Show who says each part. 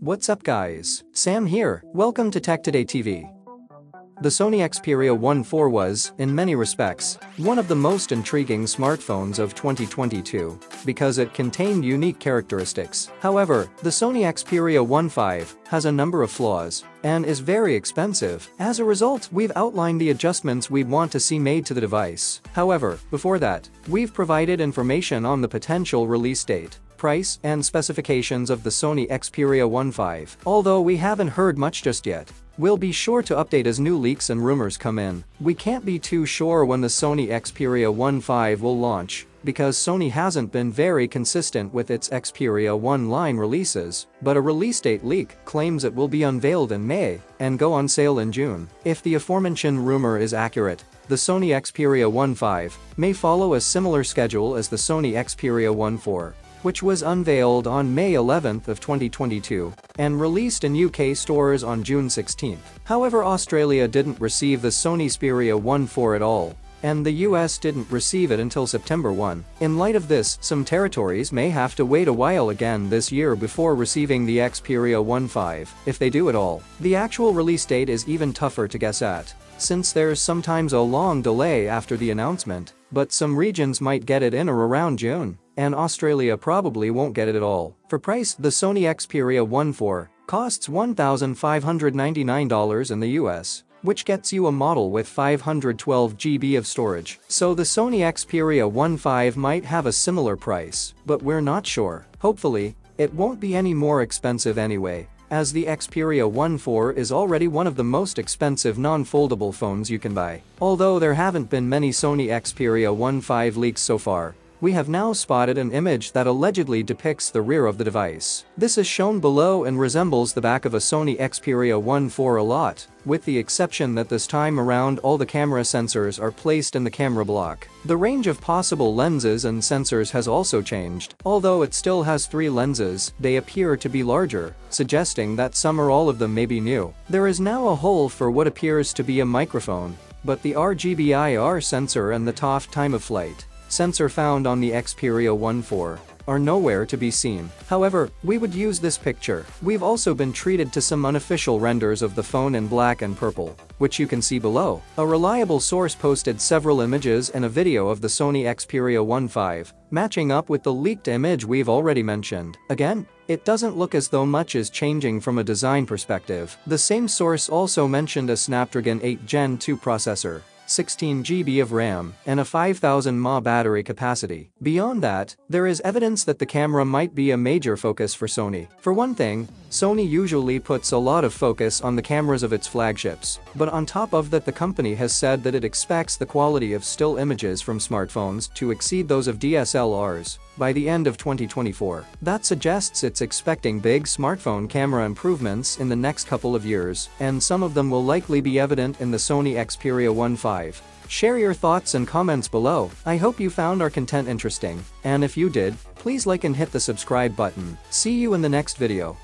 Speaker 1: What's up guys, Sam here, welcome to Tech Today TV. The Sony Xperia 1 IV was, in many respects, one of the most intriguing smartphones of 2022 because it contained unique characteristics. However, the Sony Xperia 1 V has a number of flaws and is very expensive. As a result, we've outlined the adjustments we'd want to see made to the device. However, before that, we've provided information on the potential release date price, and specifications of the Sony Xperia 1 V. Although we haven't heard much just yet, We'll be sure to update as new leaks and rumors come in. We can't be too sure when the Sony Xperia 1 V will launch, because Sony hasn't been very consistent with its Xperia 1 line releases, but a release date leak claims it will be unveiled in May and go on sale in June. If the aforementioned rumor is accurate, the Sony Xperia 1 V may follow a similar schedule as the Sony Xperia 1 IV which was unveiled on May 11 of 2022 and released in UK stores on June 16. However Australia didn't receive the Sony Xperia 1 IV at all, and the US didn't receive it until September 1. In light of this, some territories may have to wait a while again this year before receiving the Xperia 1 V, if they do at all. The actual release date is even tougher to guess at, since there's sometimes a long delay after the announcement, but some regions might get it in or around June and Australia probably won't get it at all. For price, the Sony Xperia 1 IV costs $1,599 in the US, which gets you a model with 512 GB of storage. So the Sony Xperia 1 V might have a similar price, but we're not sure. Hopefully, it won't be any more expensive anyway, as the Xperia 1 IV is already one of the most expensive non-foldable phones you can buy. Although there haven't been many Sony Xperia 1 V leaks so far, we have now spotted an image that allegedly depicts the rear of the device. This is shown below and resembles the back of a Sony Xperia 1 IV a lot, with the exception that this time around all the camera sensors are placed in the camera block. The range of possible lenses and sensors has also changed. Although it still has three lenses, they appear to be larger, suggesting that some or all of them may be new. There is now a hole for what appears to be a microphone, but the RGB-IR sensor and the TOF time of flight sensor found on the Xperia 1 IV are nowhere to be seen. However, we would use this picture. We've also been treated to some unofficial renders of the phone in black and purple, which you can see below. A reliable source posted several images and a video of the Sony Xperia 1 V, matching up with the leaked image we've already mentioned. Again, it doesn't look as though much is changing from a design perspective. The same source also mentioned a Snapdragon 8 Gen 2 processor, 16 GB of RAM, and a 5000 mAh battery capacity. Beyond that, there is evidence that the camera might be a major focus for Sony. For one thing, Sony usually puts a lot of focus on the cameras of its flagships, but on top of that the company has said that it expects the quality of still images from smartphones to exceed those of DSLRs by the end of 2024. That suggests it's expecting big smartphone camera improvements in the next couple of years, and some of them will likely be evident in the Sony Xperia 1 V. Share your thoughts and comments below. I hope you found our content interesting, and if you did, please like and hit the subscribe button. See you in the next video.